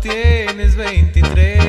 tienes 23.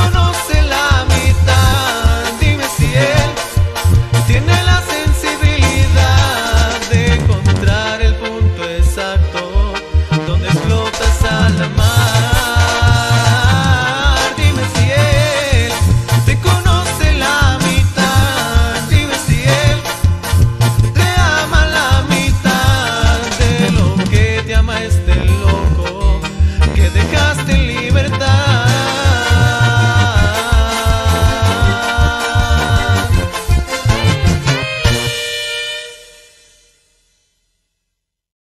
conoce la